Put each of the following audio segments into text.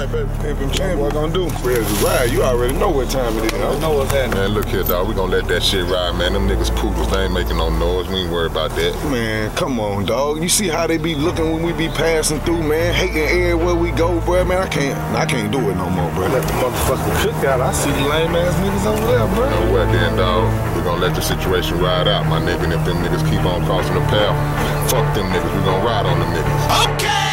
All right, baby. Hey, baby, what I gonna do? Ready to ride. You already know what time it is. I know what's happening. Man, look here, dog. We gonna let that shit ride, man. Them niggas poodles. They ain't making no noise. We ain't worried about that. Man, come on, dog. You see how they be looking when we be passing through, man? Hating everywhere we go, bro. Man, I can't. I can't do it no more, bro. Let the motherfucking cookout. I see lame ass niggas over there, bro. You know what, then, dog? We gonna let the situation ride out, my nigga. And if them niggas keep on crossing the path, fuck them niggas. We gonna ride on them niggas. Okay.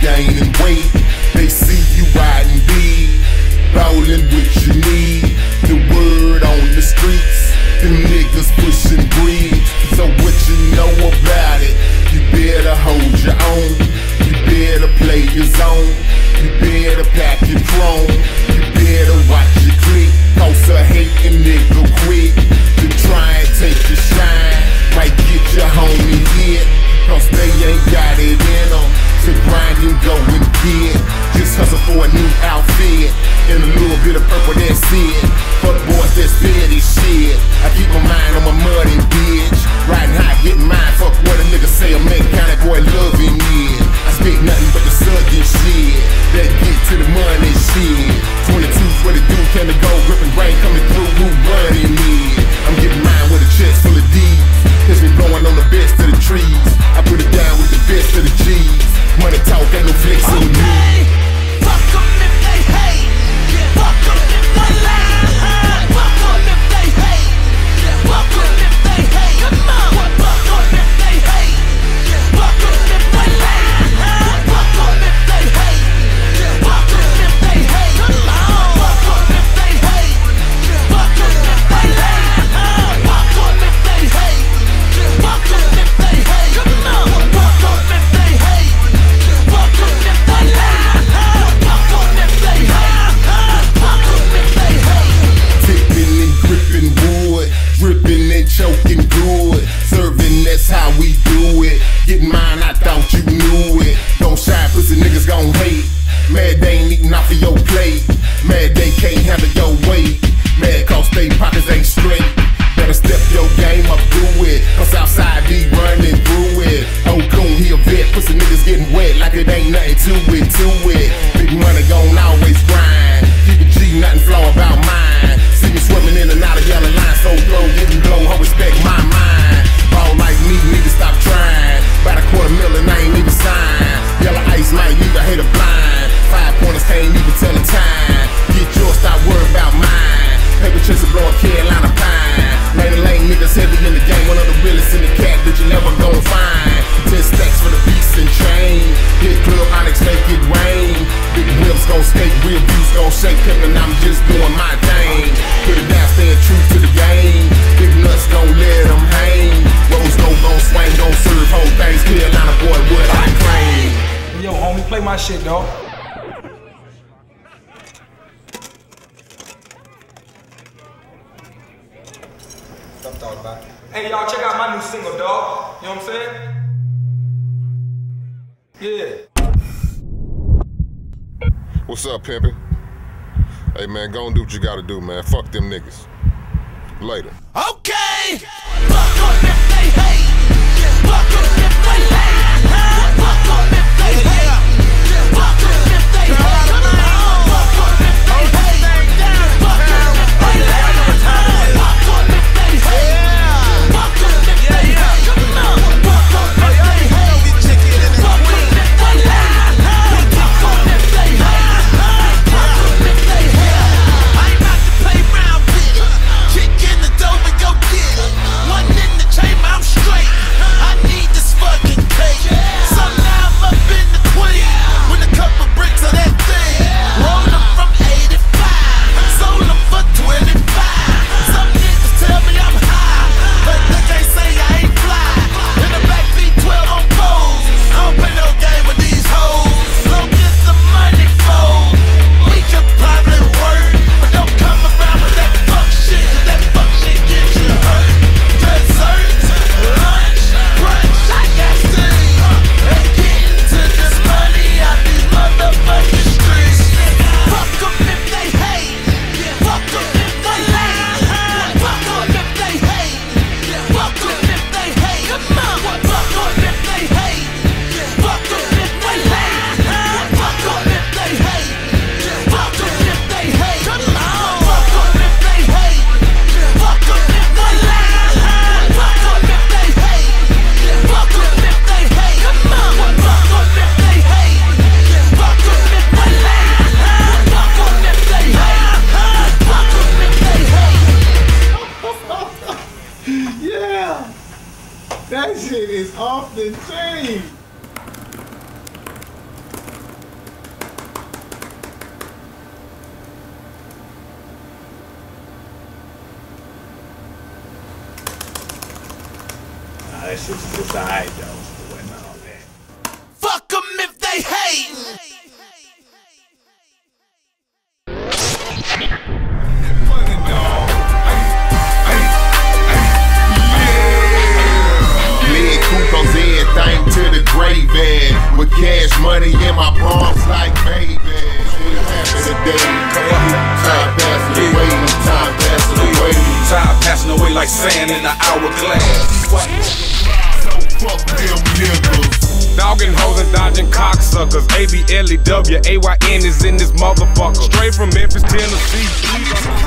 gaining weight shake him I'm just doing my thing. Put staying true to the game. Nuts, don't let them hang. Rose swing, don't serve whole things. Carolina boy, what I claim. Yo, homie, play my shit, dog. Hey y'all, check out my new single, dog. You know what I'm saying? Yeah. What's up, pimpin'? Hey man, go and do what you gotta do, man. Fuck them niggas. Later. Okay! okay. Is off the chain. Nah, that just. With cash money in my palms like baby. Today, time passing away, time passing away. Time passing away like sand in the hourglass. So fuck them niggas. Dogging hoes and dodging cocksuckers. A B L E W A Y N is in this motherfucker. Straight from Memphis, Tennessee.